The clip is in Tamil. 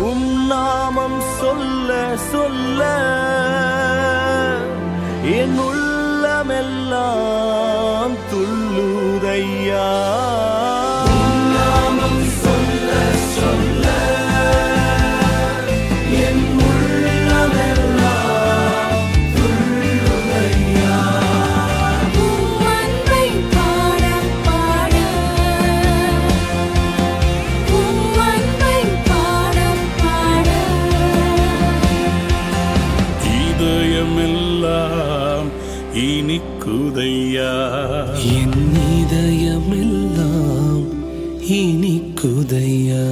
உம் நாமம் சொல்ல சொல்ல என் உள்ளமெல்லாம் துள்ளுதையா? இதயமெல்லாம் இனிக்குதையா? என் இதயமெல்லாம் இனிக்குதையா?